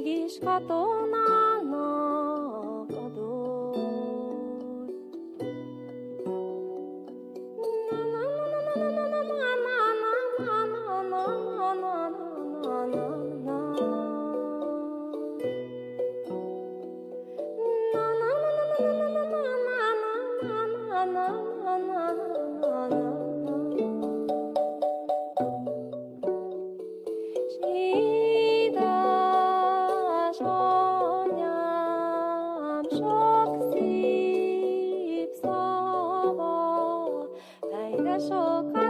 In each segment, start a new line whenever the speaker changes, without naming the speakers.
mégis katonának na Thank you. 你的手快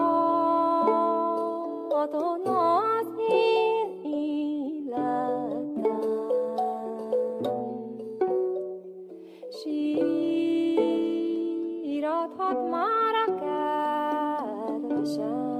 sírathat már a kedvesen.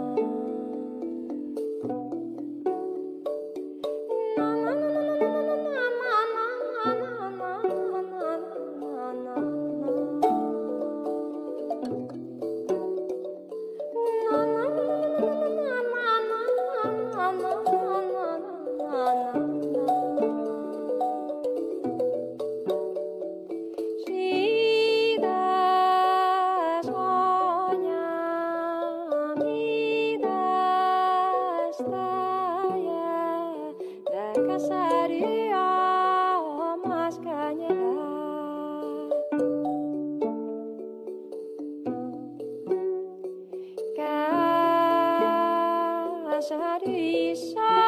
casaría más cañera. Casaría.